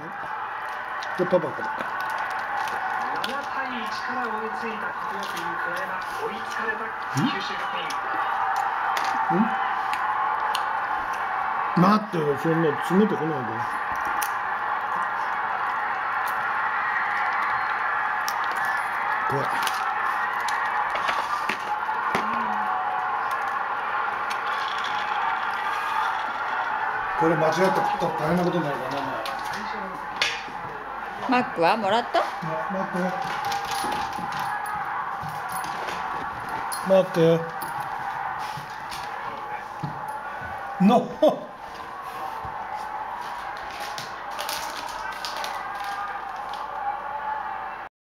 でパパから。7対1から追いついた国学院久我山追いつかれた九州学院。ん待ってよそんな詰めてこないで。怖い。これ間違ったら大変なことになるからなマックはもらった？マックマックノー